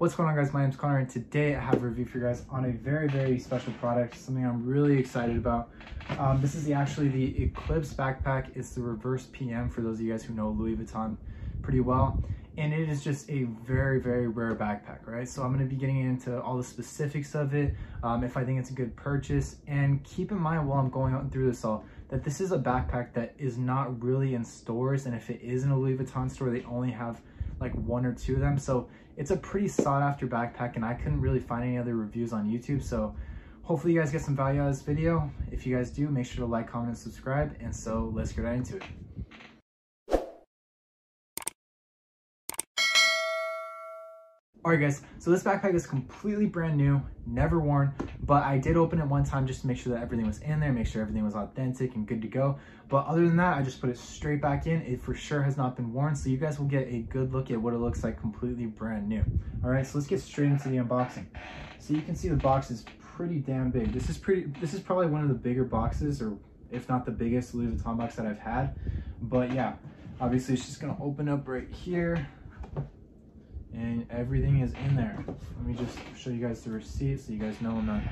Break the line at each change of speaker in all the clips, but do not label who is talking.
What's going on guys, my name is Connor and today I have a review for you guys on a very, very special product, something I'm really excited about. Um, this is the, actually the Eclipse backpack. It's the reverse PM for those of you guys who know Louis Vuitton pretty well. And it is just a very, very rare backpack, right? So I'm gonna be getting into all the specifics of it, um, if I think it's a good purchase. And keep in mind while I'm going out through this all, that this is a backpack that is not really in stores. And if it is in a Louis Vuitton store, they only have like one or two of them. So it's a pretty sought after backpack and I couldn't really find any other reviews on YouTube. So hopefully you guys get some value out of this video. If you guys do, make sure to like, comment, and subscribe. And so let's get right into it. Alright guys, so this backpack is completely brand new, never worn, but I did open it one time just to make sure that everything was in there, make sure everything was authentic and good to go. But other than that, I just put it straight back in. It for sure has not been worn, so you guys will get a good look at what it looks like completely brand new. Alright, so let's get straight into the unboxing. So you can see the box is pretty damn big. This is pretty, this is probably one of the bigger boxes, or if not the biggest Louis Vuitton box that I've had. But yeah, obviously it's just gonna open up right here and everything is in there. Let me just show you guys the receipt so you guys know I'm not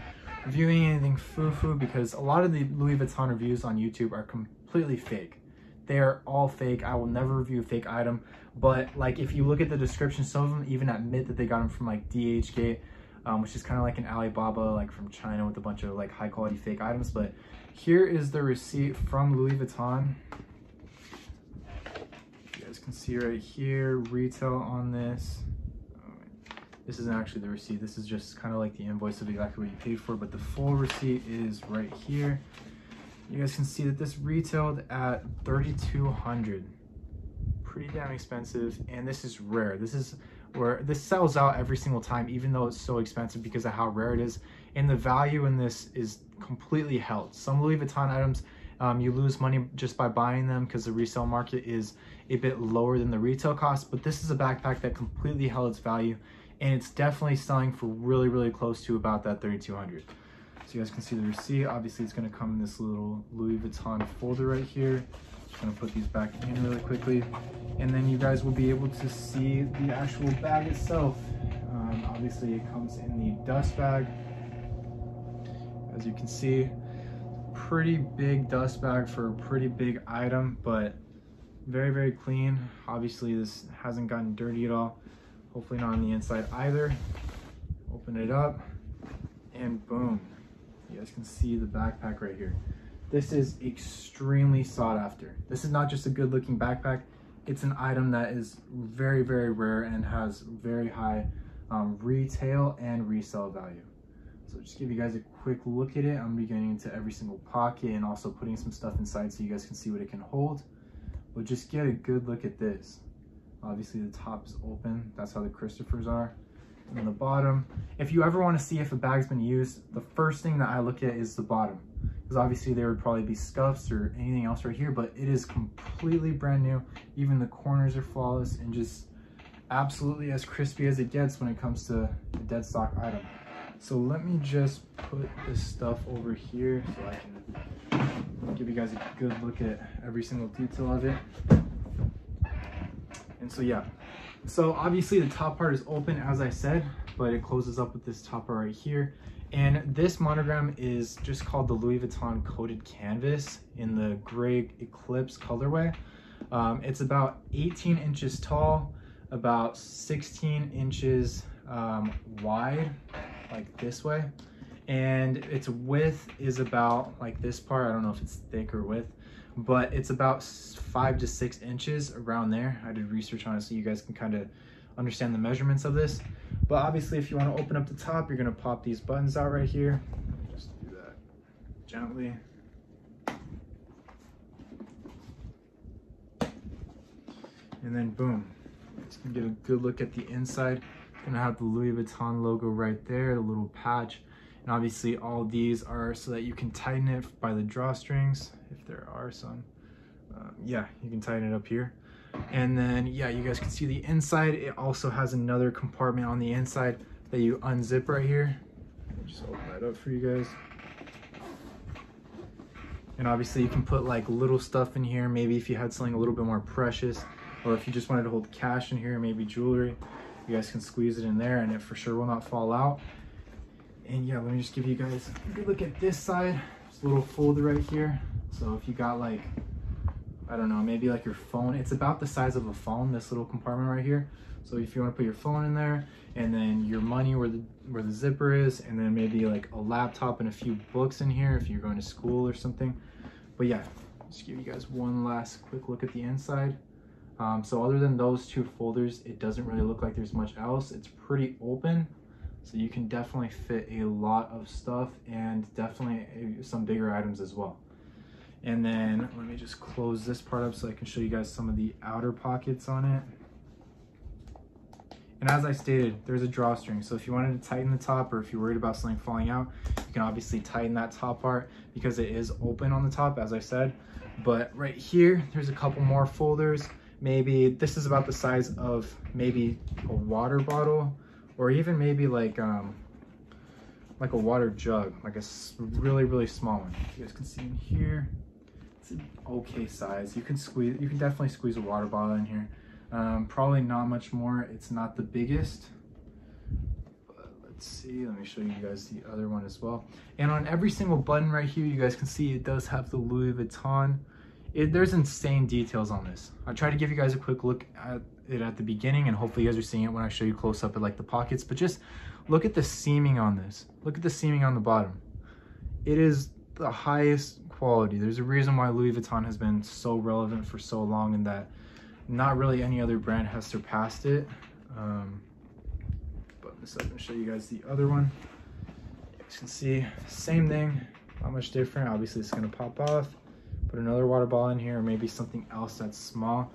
reviewing anything foo-foo because a lot of the Louis Vuitton reviews on YouTube are completely fake. They are all fake. I will never review a fake item, but like if you look at the description, some of them even admit that they got them from like DHgate, um, which is kind of like an Alibaba, like from China with a bunch of like high quality fake items. But here is the receipt from Louis Vuitton. Can see right here, retail on this. This isn't actually the receipt. This is just kind of like the invoice of exactly what you paid for, but the full receipt is right here. You guys can see that this retailed at 3200 Pretty damn expensive, and this is rare. This is where this sells out every single time, even though it's so expensive because of how rare it is. And the value in this is completely held. Some Louis Vuitton items, um, you lose money just by buying them because the resale market is a bit lower than the retail cost, but this is a backpack that completely held its value and it's definitely selling for really, really close to about that 3200 So you guys can see the receipt. Obviously, it's gonna come in this little Louis Vuitton folder right here. Just gonna put these back in really quickly. And then you guys will be able to see the actual bag itself. Um, obviously, it comes in the dust bag. As you can see, pretty big dust bag for a pretty big item, but very, very clean. Obviously, this hasn't gotten dirty at all. Hopefully not on the inside either. Open it up and boom. You guys can see the backpack right here. This is extremely sought after. This is not just a good looking backpack. It's an item that is very, very rare and has very high um, retail and resale value. So just give you guys a quick look at it. I'm gonna be getting into every single pocket and also putting some stuff inside so you guys can see what it can hold. But just get a good look at this. Obviously the top is open. That's how the Christophers are. And the bottom, if you ever want to see if a bag's been used, the first thing that I look at is the bottom. Because obviously there would probably be scuffs or anything else right here, but it is completely brand new. Even the corners are flawless and just absolutely as crispy as it gets when it comes to a dead stock item. So let me just put this stuff over here so I can give you guys a good look at every single detail of it. And so yeah, so obviously the top part is open as I said, but it closes up with this topper right here. And this monogram is just called the Louis Vuitton Coated Canvas in the gray Eclipse colorway. Um, it's about 18 inches tall, about 16 inches um, wide, like this way. And its width is about like this part. I don't know if it's thick or width, but it's about five to six inches around there. I did research on it so you guys can kind of understand the measurements of this. But obviously if you want to open up the top, you're going to pop these buttons out right here. Just do that gently. And then boom, just gonna get a good look at the inside. Gonna have the Louis Vuitton logo right there, the little patch. And obviously all these are so that you can tighten it by the drawstrings, if there are some. Um, yeah, you can tighten it up here. And then, yeah, you guys can see the inside. It also has another compartment on the inside that you unzip right here. Just open that up for you guys. And obviously you can put like little stuff in here. Maybe if you had something a little bit more precious or if you just wanted to hold cash in here, maybe jewelry. You guys can squeeze it in there and it for sure will not fall out. And yeah, let me just give you guys a good look at this side. A little folder right here. So if you got like, I don't know, maybe like your phone, it's about the size of a phone, this little compartment right here. So if you want to put your phone in there and then your money where the where the zipper is and then maybe like a laptop and a few books in here if you're going to school or something. But yeah, just give you guys one last quick look at the inside. Um, so other than those two folders, it doesn't really look like there's much else. It's pretty open. So you can definitely fit a lot of stuff and definitely some bigger items as well. And then let me just close this part up so I can show you guys some of the outer pockets on it. And as I stated, there's a drawstring. So if you wanted to tighten the top or if you're worried about something falling out, you can obviously tighten that top part because it is open on the top, as I said. But right here, there's a couple more folders. Maybe this is about the size of maybe a water bottle or even maybe like um, like a water jug, like a really, really small one. You guys can see in here, it's an okay size. You can squeeze, you can definitely squeeze a water bottle in here. Um, probably not much more. It's not the biggest. But let's see. Let me show you guys the other one as well. And on every single button right here, you guys can see it does have the Louis Vuitton. It, there's insane details on this. I try to give you guys a quick look at it at the beginning and hopefully you guys are seeing it when I show you close up at like the pockets, but just look at the seaming on this. Look at the seaming on the bottom. It is the highest quality. There's a reason why Louis Vuitton has been so relevant for so long and that not really any other brand has surpassed it. Um, but this up and show you guys the other one. You can see, same thing, not much different. Obviously it's gonna pop off. Put another water ball in here, or maybe something else that's small.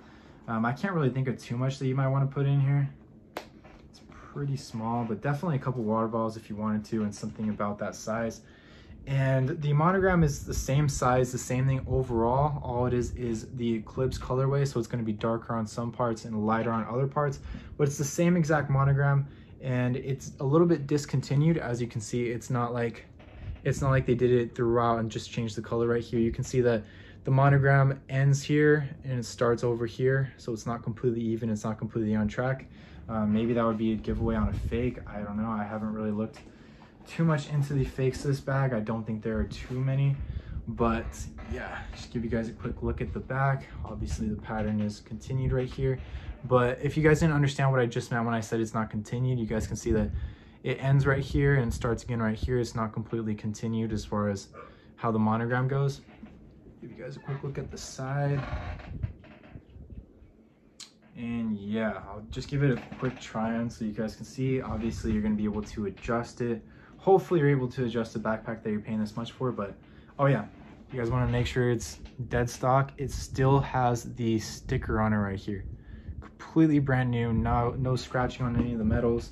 Um, I can't really think of too much that you might wanna put in here. It's pretty small, but definitely a couple water balls if you wanted to, and something about that size. And the monogram is the same size, the same thing overall. All it is is the Eclipse colorway, so it's gonna be darker on some parts and lighter on other parts, but it's the same exact monogram and it's a little bit discontinued. As you can see, it's not like it's not like they did it throughout and just changed the color right here. You can see that the monogram ends here and it starts over here, so it's not completely even, it's not completely on track. Uh, maybe that would be a giveaway on a fake, I don't know, I haven't really looked too much into the fakes of this bag. I don't think there are too many, but yeah, just give you guys a quick look at the back. Obviously the pattern is continued right here, but if you guys didn't understand what I just meant when I said it's not continued, you guys can see that it ends right here and starts again right here. It's not completely continued as far as how the monogram goes. Give you guys a quick look at the side. And yeah, I'll just give it a quick try on so you guys can see. Obviously, you're going to be able to adjust it. Hopefully you're able to adjust the backpack that you're paying this much for but oh yeah. You guys want to make sure it's dead stock. It still has the sticker on it right here. Completely brand new no no scratching on any of the metals.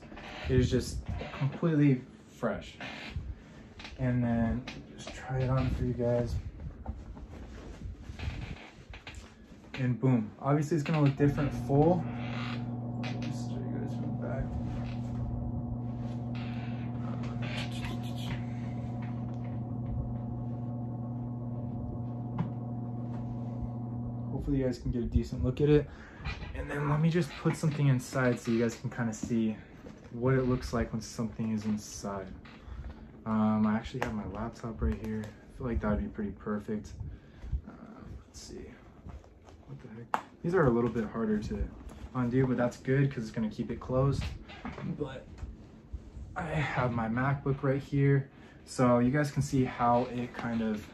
It is just completely fresh. And then just try it on for you guys and boom obviously it's going to look different full hopefully you guys can get a decent look at it. And then let me just put something inside so you guys can kind of see what it looks like when something is inside. Um, I actually have my laptop right here. I feel like that would be pretty perfect. Uh, let's see. What the heck? These are a little bit harder to undo, but that's good because it's going to keep it closed. But I have my MacBook right here. So you guys can see how it kind of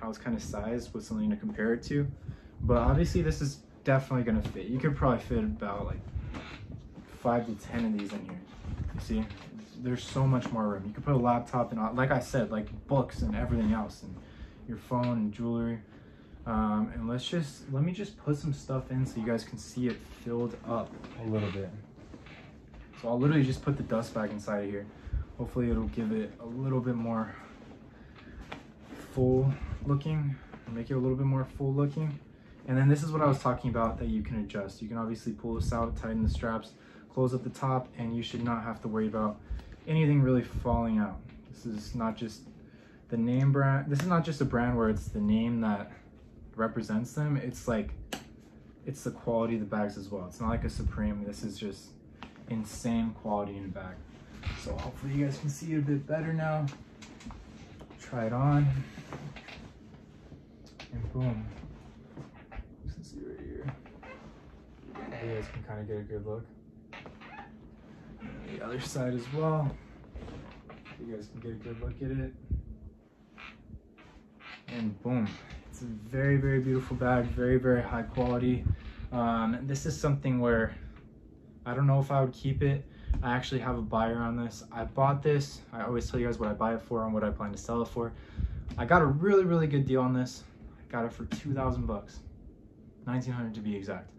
how it's kind of sized with something to compare it to. But obviously this is definitely gonna fit. You could probably fit about like five to 10 of these in here. You see, there's so much more room. You could put a laptop and like I said, like books and everything else and your phone and jewelry. Um, and let's just, let me just put some stuff in so you guys can see it filled up a little bit. So I'll literally just put the dust bag inside of here. Hopefully it'll give it a little bit more full looking, make it a little bit more full looking. And then this is what I was talking about that you can adjust. You can obviously pull this out, tighten the straps, close up the top, and you should not have to worry about anything really falling out. This is not just the name brand. This is not just a brand where it's the name that represents them. It's like, it's the quality of the bags as well. It's not like a Supreme. This is just, insane quality in bag. So hopefully you guys can see it a bit better now. Try it on. And boom. You can see right here. You guys can kind of get a good look. And the other side as well. You guys can get a good look at it. And boom. It's a very, very beautiful bag. Very, very high quality. Um, this is something where I don't know if I would keep it. I actually have a buyer on this. I bought this. I always tell you guys what I buy it for and what I plan to sell it for. I got a really, really good deal on this. I got it for 2,000 bucks. 1,900 to be exact.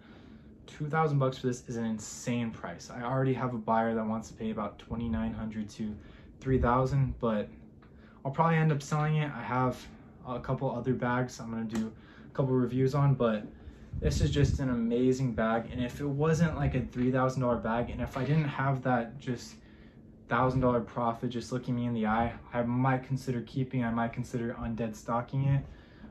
2,000 bucks for this is an insane price. I already have a buyer that wants to pay about 2,900 to 3,000, but I'll probably end up selling it. I have a couple other bags I'm gonna do a couple reviews on, but this is just an amazing bag. And if it wasn't like a $3,000 bag, and if I didn't have that just $1,000 profit just looking me in the eye, I might consider keeping, I might consider undead stocking it.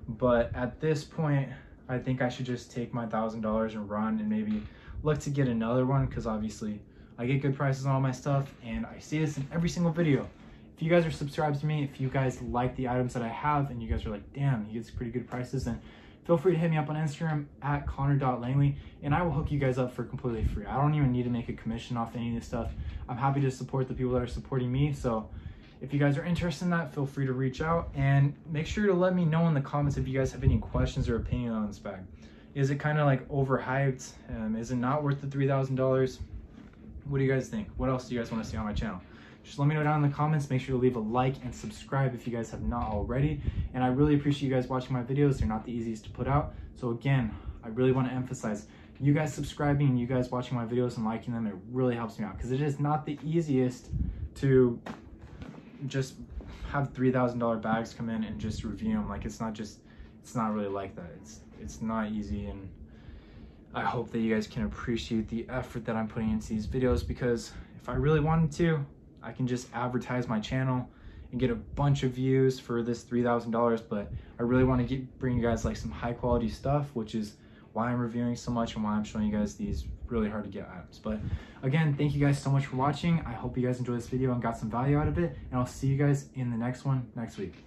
But at this point, I think I should just take my $1,000 and run and maybe look to get another one because obviously I get good prices on all my stuff and I see this in every single video. If you guys are subscribed to me, if you guys like the items that I have and you guys are like, damn, he gets pretty good prices, then feel free to hit me up on Instagram at connor.langley and I will hook you guys up for completely free. I don't even need to make a commission off any of this stuff. I'm happy to support the people that are supporting me. So if you guys are interested in that, feel free to reach out and make sure to let me know in the comments if you guys have any questions or opinion on this bag. Is it kind of like overhyped? Um, is it not worth the $3,000? What do you guys think? What else do you guys want to see on my channel? Just let me know down in the comments. Make sure to leave a like and subscribe if you guys have not already. And I really appreciate you guys watching my videos. They're not the easiest to put out. So again, I really want to emphasize you guys subscribing and you guys watching my videos and liking them, it really helps me out because it is not the easiest to just have $3,000 bags come in and just review them. Like it's not just, it's not really like that. It's, it's not easy. And I hope that you guys can appreciate the effort that I'm putting into these videos because if I really wanted to, I can just advertise my channel and get a bunch of views for this $3,000, but I really want to bring you guys like some high quality stuff, which is why I'm reviewing so much and why I'm showing you guys these really hard to get items. But again, thank you guys so much for watching. I hope you guys enjoyed this video and got some value out of it, and I'll see you guys in the next one next week.